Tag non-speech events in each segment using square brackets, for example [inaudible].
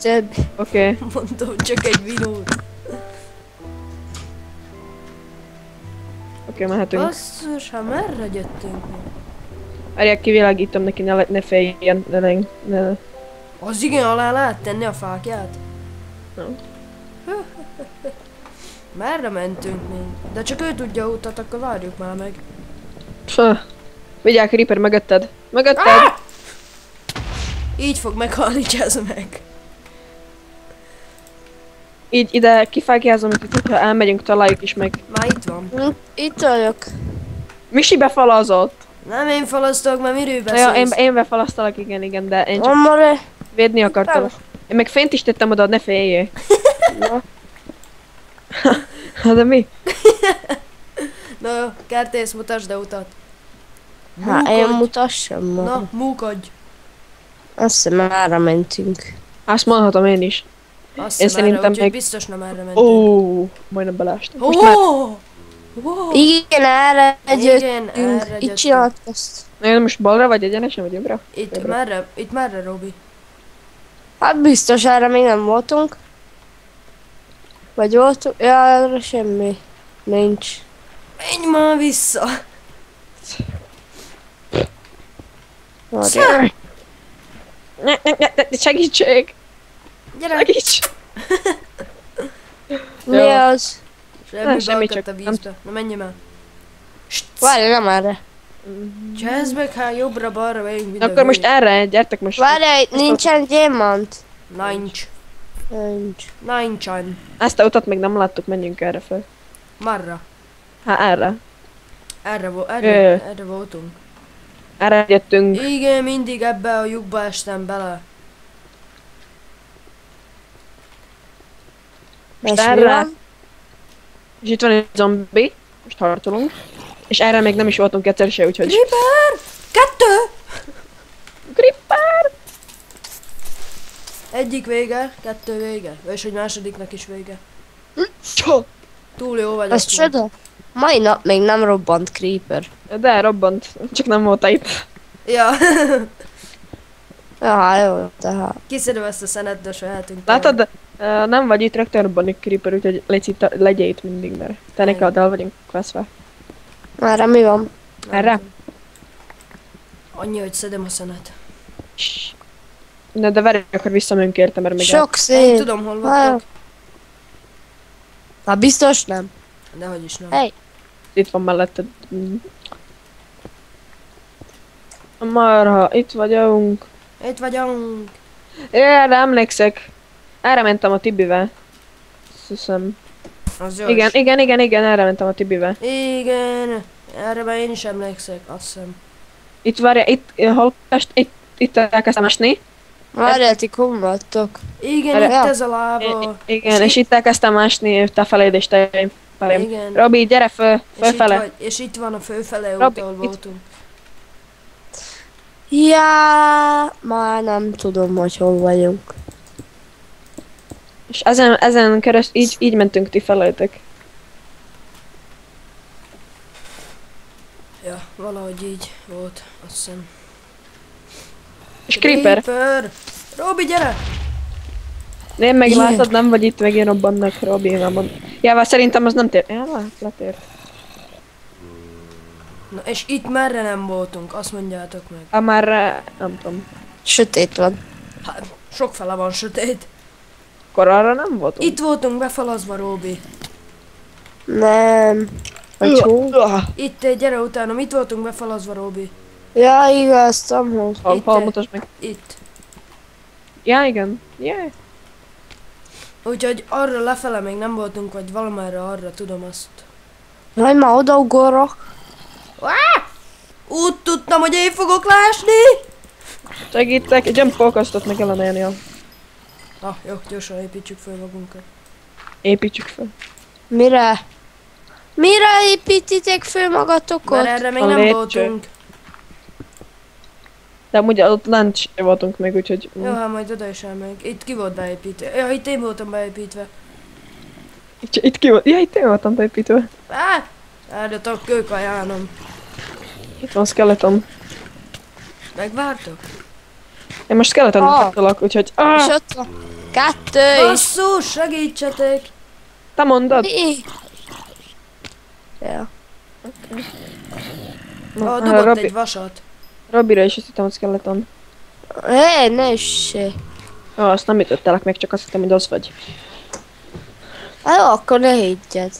több. Oké. Mondom, csak egy vinót. Oké, mehetünk. Basszus, ha merre jöttünk? Várják, kivilágítom neki, ne, ne féljen. Ne, ne, ne. Az igen, alá lehet tenni a fákját? Nem. [laughs] Merre mentünk még? De csak ő tudja utat, akkor várjuk már meg. Pff. Vigyál, Creeper, mögötted. Mögötted! Ah! Így fog meghalni, meg. Így ide kifágjázom, hogy hogyha elmegyünk, találjuk is meg. Már itt van. Hm, Itt vagyok. Misi befalazott. Nem én falasztok, mert miről Na, ja, én, beszélsz? én befalasztalak, igen, igen, de én csak Amore. védni akartam. Én meg fént is tettem oda, ne féljél. [laughs] Na. Hát [laughs] de mi? [laughs] Na jó, kertész, mutasd a utat. Hát én mutassam ma. Na, múkodj. Azt hiszem már mondtunk. Azt mondhatom én is. Azt Én szerintem erre, úgyhogy meg- biztos nem erre Ó, mentünk. oh, majdnem belástam. Ó! Most már, Ó! Igen, erre erre Itt jöttünk. csinált ezt. na, én most balra vagy egyenesen, vagy jobbra? Itt Jobbra. merre? Itt merre, Robi? Hát biztos erre még nem voltunk. Vagy voltunk? Ja, erre semmi. Nincs. Menj már vissza! Várjál. Ne, ne, ne, ne, segítség! Gyere! Segíts! Mi az? Semmi, semmi, csak a vízbe. Na menj már. Várj, nem erre. Csezd meg, hát jobbra-balra megyünk Na akkor most erre, gyertek most. Várj, nincsen gyémant. Nincs. Nincs. Nincsen. Ezt a utat még nem láttuk, menjünk erre fel. Marra. Hát erre. Erre, erre, erre voltunk. Erre jöttünk. Igen, mindig ebbe a lyukba estem bele. És erre? És itt van egy zombi. Most harcolunk. És erre még nem is voltunk egyszer se, úgyhogy... Creeper! Kettő! Creeper! Egyik vége, kettő vége. És hogy másodiknak is vége. Csó! Túl jó vagy. Ez csoda? Mai nap még nem robbant Creeper. De robbant, csak nem volt itt. Ja, Ja, jó, tehát. kiszedem ezt a szenet, de sehetünk. Látod, uh, nem vagy itt rögtön egy creeper, úgyhogy légy itt, legyél itt mindig, mert te neked el vagyunk veszve. Erre mi van? Erre? Annyi, hogy szedem a szenet. Na de várj, akkor visszamegyünk érte, mert még Sok Én szép. tudom, hol vagyok. Hát biztos nem. Dehogy is nem. Hey. itt van melletted. Mm. Marha, itt vagyunk. Itt vagyunk. Erre emlékszek. Erre mentem a Tibivel. Azt hiszem. Az jó. Igen, igen, igen, igen, erre mentem a Tibivel. Igen. Erre már én is emlékszek, azt hiszem. Itt várja, itt, hol, itt, itt elkezdtem esni. Várjál, ti hol vagytok? Igen, Erre- itt ez a lába. I- igen, és itt elkezdtem esni, te feléd és te felém. Igen. Robi, gyere föl, És itt, fölfele. vagy, és itt van a főfele út, Robi, ahol itt- voltunk. Ja, már nem tudom, hogy hol vagyunk. És ezen, ezen kereszt, így, így mentünk ti felétek. Ja, valahogy így volt, azt hiszem. És Creeper, Creeper! Robi, gyere! én meg Igen. látod, nem vagy itt, meg én robbannak, Robi, nem mond. Ja, vagy szerintem az nem tér. Ja, letért. Na, és itt merre nem voltunk, azt mondjátok meg. Ha már, eh, nem tudom. Sötét van. Hát, sok fele van sötét. Akkor arra nem voltunk. Itt voltunk befalazva, Robi. Nem. Vagy Itt, gyere utánam, itt voltunk befalazva, Robi. Ja, igaz, eh, mutasd meg. Itt. Ja, igen. Yeah. Úgyhogy arra lefele még nem voltunk, vagy valamerre arra, tudom azt. Jaj, már odaugorok. Úgy tudtam, hogy én fogok lásni! Segítek, jump focustot meg kellene élni, a- Ah, jó, gyorsan építsük föl magunkat. építsük fel. Mire? Mire építitek föl magatokot? Mert erre még A nem lépcső. voltunk. De amúgy ott lent se voltunk még, úgyhogy... Jó, hát majd oda is elmegyünk. Itt ki volt beépítve? Ja, itt én voltam beépítve. Itt, itt ki volt? Ja, itt én voltam beépítve. Á! Áldjatok kőkajánom. Itt van skeleton. Megvártok? Én most skeleton Ah. ah. úgyhogy... És Ah! ott van. Kettő is. Basszus, segítsetek! Te mondod? Mi? Ja. Ah, Ah, dobott Robi, egy vasat. Robira is azt hittem, hogy skeleton. Hé, ne üssé. Ó, azt nem ütöttelek meg, csak azt hittem, hogy az vagy. Hát jó, akkor ne higgyed.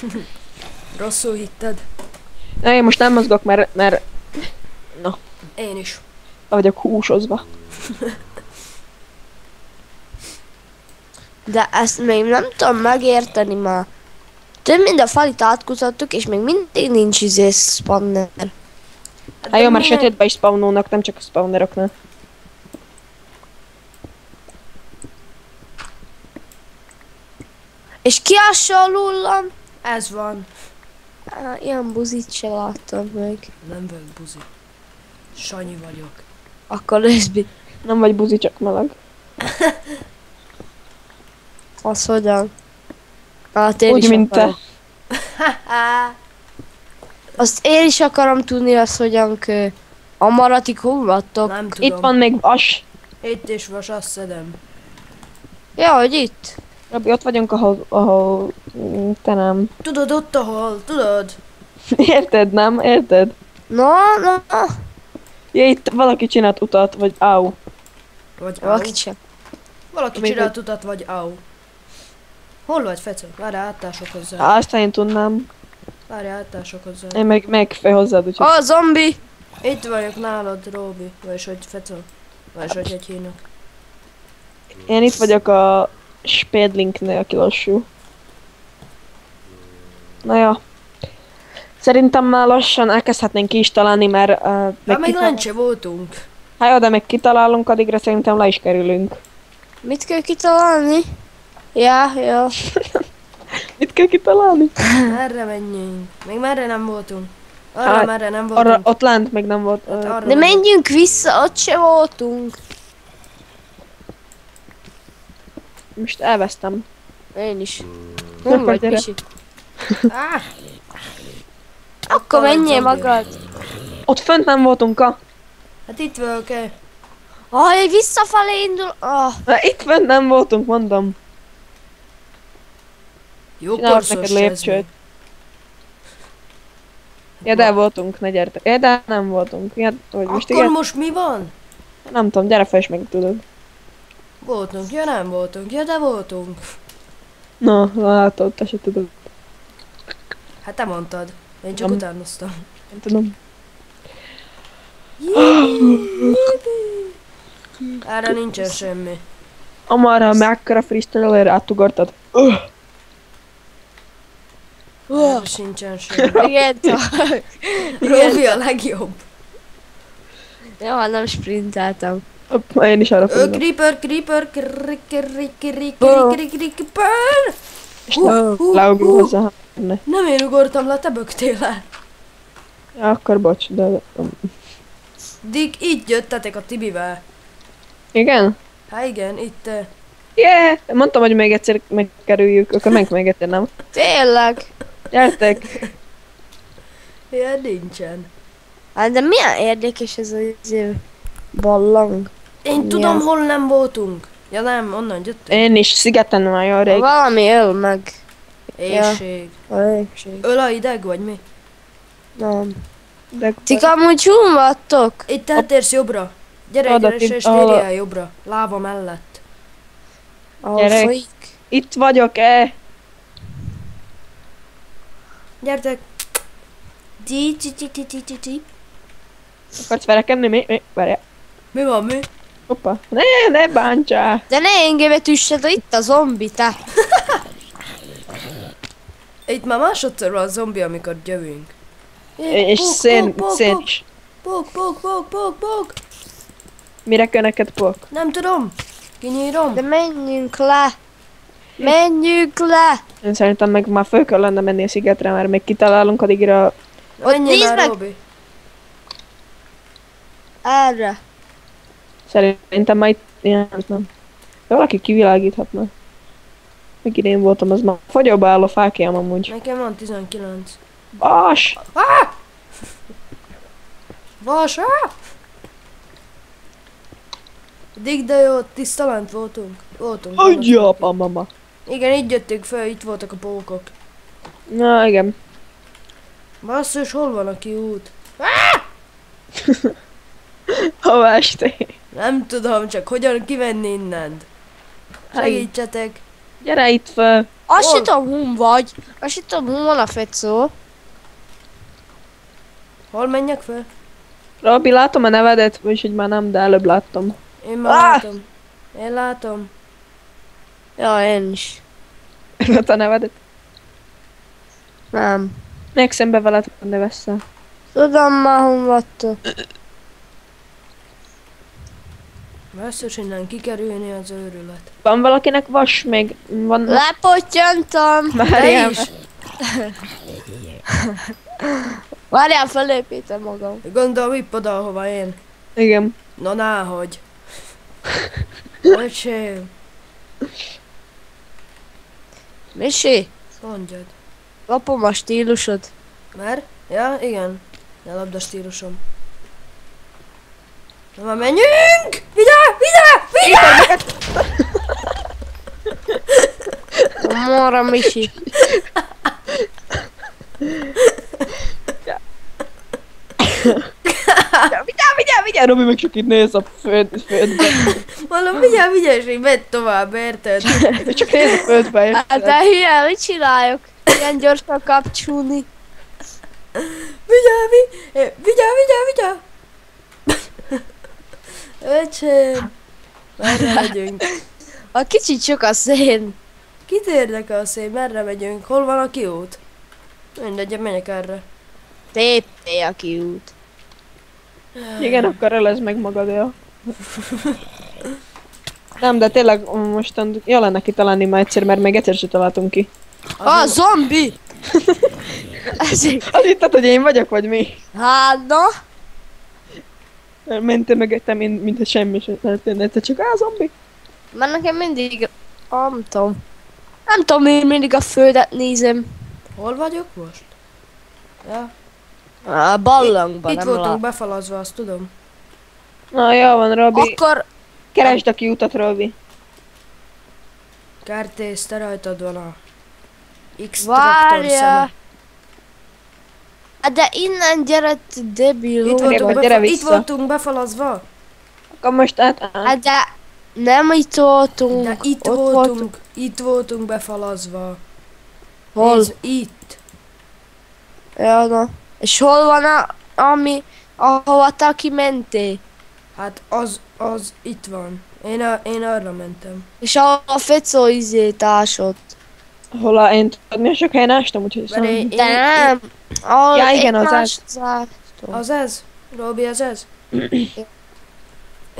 [laughs] Rosszul hitted. Na, én most nem mozgok, mert, mert Én is. be vagyok húsozva. De ezt még nem tudom megérteni már. Több mind a falit átkutattuk, és még mindig nincs izé spawner. Hát jó, mert minek- sötétbe is spawnolnak, nem csak a spawneroknál. És ki alullam? Ez van. Á, ilyen buzit se láttam meg. Nem vagyok buzi. Sanyi vagyok. Akkor leszbi. Nem vagy buzi, csak meleg. [laughs] Az hogyan? Hát én Úgy, is mint te. akarom. [laughs] Azt én is akarom tudni, azt hogyan kő. A maratik hol vagytok? Nem tudom. Itt van még vas. Itt is vas, azt szedem. Ja, hogy itt? Robi, ott vagyunk, ahol, ahol mm, te nem. Tudod, ott ahol, tudod? [laughs] Érted, nem? Érted? Na, na, na. Ja, itt valaki csinált utat, vagy áú. Vagy au. Valaki sem. Valaki Még csinált utat, vagy au. Hol vagy, Fece? Várj, áttások hozzá. Á, Azt én tudnám. Várj, áttások hozzá. Én meg, meg fel hozzád, úgyhogy... Ó, zombi! Itt vagyok nálad, Róbi. Vagyis hogy Fece. Vagyis hogy egy hínak. Én itt vagyok a Spedlinknél, aki lassú. Na ja. Szerintem már lassan elkezdhetnénk ki is találni, mert... Uh, meg még lencse voltunk. Hát jó, de meg kitalálunk, addigra szerintem le is kerülünk. Mit kell kitalálni? Ja, ja. [laughs] Mit kell kitalálni? Merre menjünk? Még merre nem voltunk. Arra Hát, merre nem voltunk. Arra, ott lent még nem volt. Hát arra De menjünk vissza, ott se voltunk. most elvesztem. Én is. Akkor Nem vagy. Ah, [laughs] Akkor menjél magad. Ott fönt nem voltunk, a... hát itt vagyok -e. Ah, egy visszafelé indul. Ah, Na, itt fönt nem voltunk, mondom. Jó Csinálok neked lépcsőt. Ja, de voltunk, ne gyertek. Ja, de nem voltunk. Ja, vagy most Akkor igen? most mi van? Nem tudom, gyere fel és meg tudod. Voltunk, ja nem voltunk, ja de voltunk. Na, látod, te se tudod. Hát te mondtad. Én csak Nem. utánoztam. Nem tudom. Erre nincsen semmi. Amarra mekkora freestyler átugortad. Öh! Erre sincsen semmi. [laughs] igen, Róbi a legjobb. Jó, nem sprinteltem. Én is arra fogom. creeper, creeper, kri kri creeper. És le, hú, leugrunk hú. hozzá. Ne. Nem én ugortam le, te bögtél le. Ja, akkor bocs, de... Dik, így jöttetek a Tibivel. Igen? Hát igen, itt. eh, Yeah! Mondtam, hogy még egyszer megkerüljük, akkor meg még egyszer nem. Tényleg. Gyertek! [laughs] Ilyen nincsen. Hát de milyen érdekes ez az izé ballang. Én Ja. tudom, hol nem voltunk. Ja nem, onnan jöttünk. Én is szigeten nagyon rég. Valami öl meg. Éjség. A légség. Öl a ideg, vagy mi? Nem. De Ti amúgy vagytok? Itt eltérsz jobbra. Gyere, Oda, gyere, és térjél jobbra. Láva mellett. Ahol Gyerek. folyik. itt vagyok-e? Gyertek. Ti, ti, ti, ti, ti, ti, ti. Akarsz verekedni? Mi? Mi? Várjál. Mi van, mi? Hoppa. Ne, ne bántsál! De ne engemet üssed, itt a zombi, te. Itt már másodszor van a zombi, amikor jövünk. És szén, szén puk. is. Puk, puk, puk, puk, puk. Mire kell neked pok? Nem tudom. Kinyírom. De menjünk le. Menjünk le. Én szerintem meg már föl kellene menni a szigetre, mert még kitalálunk addigra Ott nézd meg. Robi. Erre. Szerintem majd ilyen, nem. De valaki kivilágíthatna. Megint én voltam, az már fagyóba áll a fákjám amúgy. Nekem van 19. Vas! Vas, á! Dig, de jó, tisztalant voltunk. Voltunk. Adja, apa, mama. Igen, így jöttünk föl, itt voltak a pókok. Na, igen. Basszus, hol van a kiút? [laughs] Hova estél? Nem tudom, csak hogyan kivenni innen. Segítsetek. Gyere itt fel. Azt tudom, hun vagy. Azt tudom, hun van a fecó. Hol menjek fel? Robi, látom a nevedet, vagyis hogy már nem, de előbb láttam. Én már Ah! látom. Én látom. Ja, én is. [laughs] Ott a nevedet. Nem. Még szembe veled ne veszel. Tudom már, vagytok. Basszus, innen kikerülni az őrület. Van valakinek vas még? Van... Lepottyantam. Várjál. is? [laughs] Várjál, felépítem magam. Gondolom, hipp oda, ahova én. Igen. Na, náhogy. Öcsém, [laughs] Misi, mondjad. lapom a stílusod. Mert? Ja, igen. Ne labda stílusom. Na már menjünk! Ide! Ide! Ide! Mora, Misi. [laughs] Vigyál! Robi meg csak itt néz a föld, földbe. [laughs] Mondom, vigyázz, vigyázz, és így vedd tovább, érted? Csak néz a földbe, Hát érted? de hülye, mit csináljak? Ilyen gyorsan kapcsolni. Vigyázz, vi- eh, vigyázz, vigyázz, vigyázz! Öcsém! Merre megyünk? A kicsit sok a szén. Kit érdekel a szép? Merre megyünk? Hol van a kiút? Mindegy, menjek erre. TP a kiút. Igen, akkor ölez meg magad, ja. Nem, de tényleg mostan jó lenne kitalálni már egyszer, mert még egyszer sem találtunk ki. Ah, zombi! [laughs] Ezek. Az hitted, hogy én vagyok, vagy mi? Hát, no. Mentél meg te, mint, mint hogy semmi sem történt, egyszer csak á, zombi. Mert nekem mindig... Ah, nem tudom. Nem tudom, én mindig a földet nézem. Hol vagyok most? Ja. A ballangban Itt nem voltunk lát. befalazva, azt tudom. Na, jó van, Robi. Akkor Keresd a kiutat, Robi. Kártész, te rajtad van a X-traktor várja. Hát de innen gyere, debil. Itt voltunk, gyere befa- itt voltunk befalazva. Akkor most át... Hát de nem itt voltunk. De itt Ott voltunk, itt voltunk befalazva. Hol? Nézd, itt. Ja, na. És hol van a, ami, ahova te kimentél? Hát az, az itt van. Én, a, én arra mentem. És ahol a fecó izé társott. Hol a én tudod, milyen sok helyen ástam, úgyhogy szóval... én, De én, nem. Ahol Ja, igen, az zártok. Az ez? Robi, az ez? [clears throat]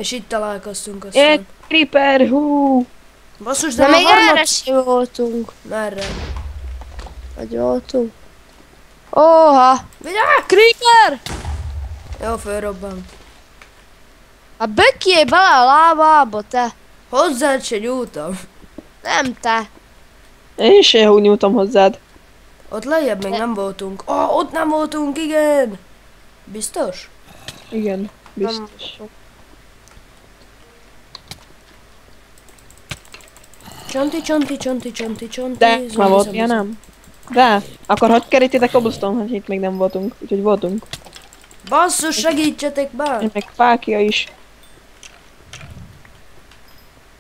És itt találkoztunk aztán. Creeper, hú! Basszus, De de, még a harmad... erre sem voltunk. Merre? Vagy voltunk. Óha! Vigyázz! Creeper! Jó, fölrobban. A bökjél bele a lábába, te. Hozzád se nyúltam. Nem te. Én se úgy nyújtom hozzád. Ott lejjebb még nem voltunk. Ah, ott nem voltunk, igen! Biztos? Igen, biztos. Csonti, csonti, csonti, csonti, csonti. De, már volt ilyen, nem? De, akkor hogy kerítitek cobblestone, hogy itt még nem voltunk, úgyhogy voltunk. Basszus, segítsetek be! Én meg fákja is.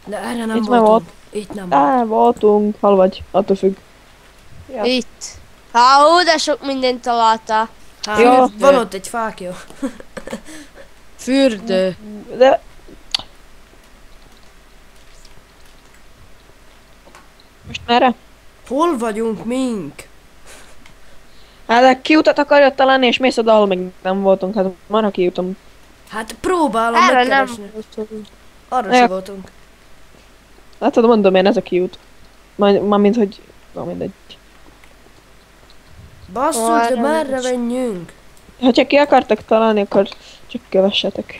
De erre nem Itt már voltunk. volt. Itt nem volt. Á, voltunk, hol vagy, attól függ. Ja. Itt. Há, ó, de sok mindent találtál. Hát, Jó. van ott egy fákja. [laughs] Fürdő. De... Most merre? Hol vagyunk mink? Hát de kiutat akarja találni, és mész oda, ahol még nem voltunk, hát már kiutom. Hát próbálom Erre nem megkeresni. Arra Ja. se voltunk. Látod, mondom én, ez a kiút. Majd, már mint hogy... Na mindegy. Basszus, Ó, de erre merre menjünk? Ha ki akartak találni, akkor csak kövessetek.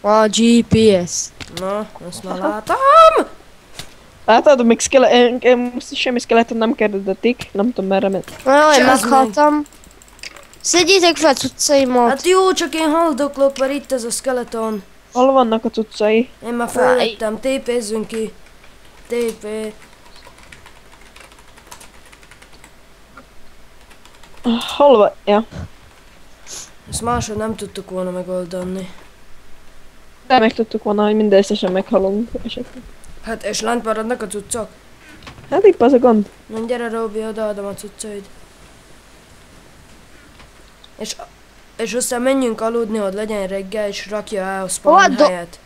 A GPS. Na, azt már [laughs] látom. Látod, még szkele semmi skeleton nem kérdetik, nem tudom merre ment. Jaj, meghaltam. Szedjétek fel cuccaimat. Hát jó, csak én haldoklok, mert itt ez a skeleton. Hol vannak a cuccai? Én már fellettem, tépézzünk ki. Tp. Hol van? Ja. Ezt máshogy nem tudtuk volna megoldani. De meg tudtuk volna, hogy minden összesen meghalunk esetleg. Hát és lent maradnak a cuccok? Hát épp az a gond. Na gyere Robi, odaadom a cuccaid. És, és aztán menjünk aludni, hogy legyen reggel, és rakja el a spawn do- helyet.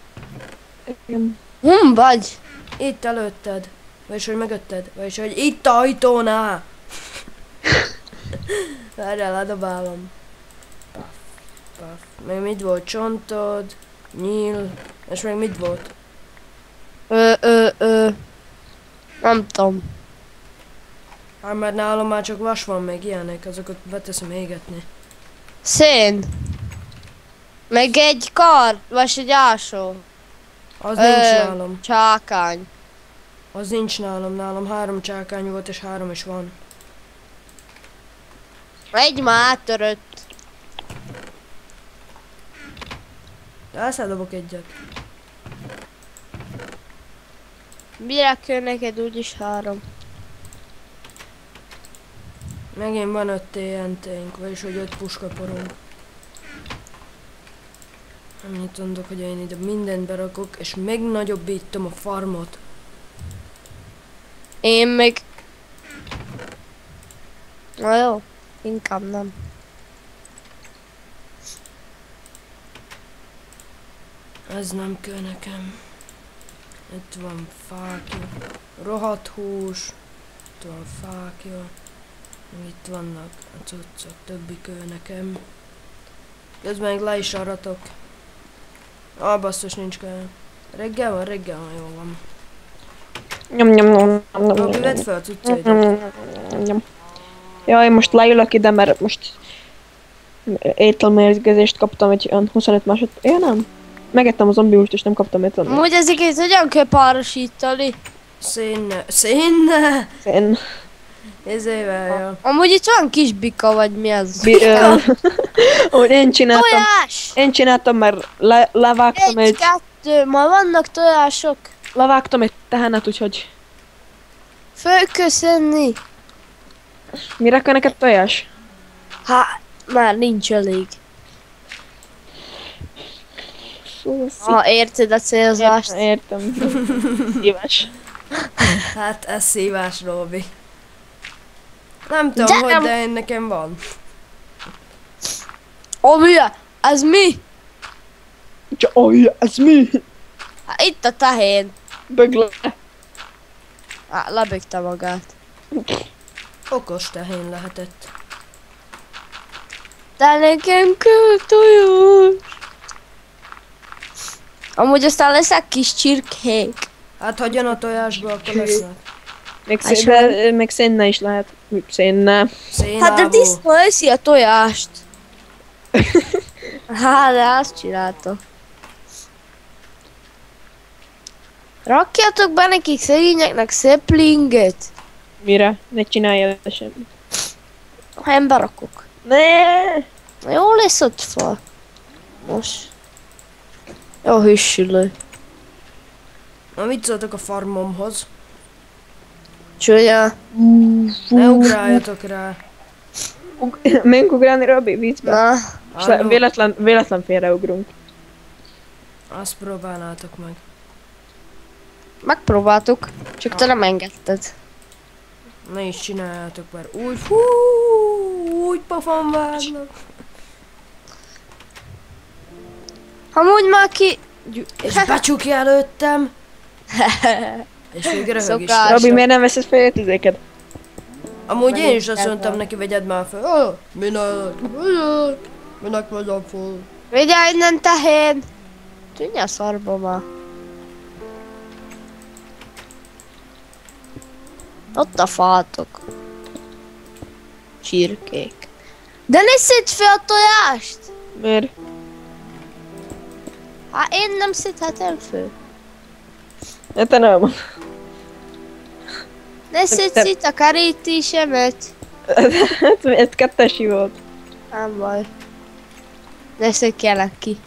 Igen. Hum vagy? Itt előtted. Vagyis, hogy mögötted. Vagyis, hogy itt a ajtónál. [laughs] Várjál, ledobálom. Paf, paf. Még mit volt? Csontod, nyíl, és még mit volt? Ö, ö, ö. Nem tudom. Hát mert nálam már csak vas van, még ilyenek, azokat beteszem égetni. Szén. Meg egy kar, vagy egy ásó. Az Ö, nincs nálam. Csákány. Az nincs nálam, nálam három csákány volt, és három is van. Egy már áttörött. De elszállobok egyet. Mire kell neked úgyis három? Megint van öt TNT-nk, vagyis hogy öt puskaporunk. Annyit mondok, hogy én ide mindent berakok, és még nagyobbítom a farmot. Én meg... Na jó, inkább nem. Ez nem kell nekem. Itt van fákja. Rohadt hús. Itt van fákja. Itt vannak a cuccok, többi kő nekem. Közben meg le is aratok. Ah, basszus, nincs kő. Reggel van, reggel van, jó van. Nyom, nyom, nyom, nyom, nyom, nyom, vedd nyom, fel a nyom, cuccaidat. nyom, nyom, nyom. Jaj, most leülök ide, mert most ételmérgezést kaptam egy olyan 25 másod... Ja nem? Megettem a zombi húst és nem kaptam ételmérgezést. Amúgy ezeket hogyan kell párosítani? Szénne, szénne! Én... Ezével, jó. Amúgy itt van kis bika, vagy mi az? Bi- [laughs] Hogy én csináltam. Tojás! Én csináltam, mert le, levágtam Egy, egy, kettő, ma vannak tojások. levágtam egy tehenet, úgyhogy Fölköszönni. mire kell neked tojás? Hát, már nincs elég. Ha érted a célzást. Értem. [laughs] Szíves. Hát ez szívás, Robi. Nem tudom, De hogy, nem- de én nekem van. Mi? Ez mi? Csak, oj, ez mi? Hát itt a tehén. Bögle. Hát, lebögte magát. Okos tehén lehetett. De nekem kell tojás. Amúgy aztán leszek kis csirkék. Hát hagyjon a tojásba, akkor lesznek. Még, Hát szénne is lehet. Szénne. Szénából. Hát de disznó eszi a tojást. [laughs] Hát, de azt csinálta. Rakjatok be nekik szegényeknek szép linget. Mire? Ne csinálj el semmit. Ha én berakok. Ne! Jó lesz ott fa. Most. Jó hűsülő. Na mit szóltok a farmomhoz? Csúnya. Ne ugráljatok rá. Ug- Menjünk ugrálni Robi vízbe. Na, véletlen, véletlen félreugrunk. Azt próbálnátok meg. megpróbáltuk. Csak te nem engedted. Ne is csináljátok, mert úgy, hú, úgy pofon vágnak. Amúgy már ki... És becsukja előttem. És még röhög is. Robi, miért nem veszed fel tüzéket? Amúgy én is azt mondtam neki, vegyed már fel. Oh, minek? Minek? Minek vegyem fel? Vigyázz innen tehén! Tűnj a szarba már. Ott a fátok. Csirkék. De ne szedd fel a tojást! Miért? Hát én nem szedhetem föl. Hát te nem. Ne szedd te- szét a kerítésemet. [laughs] Ez kettesi volt. Nem baj. Ne szedjenek ki.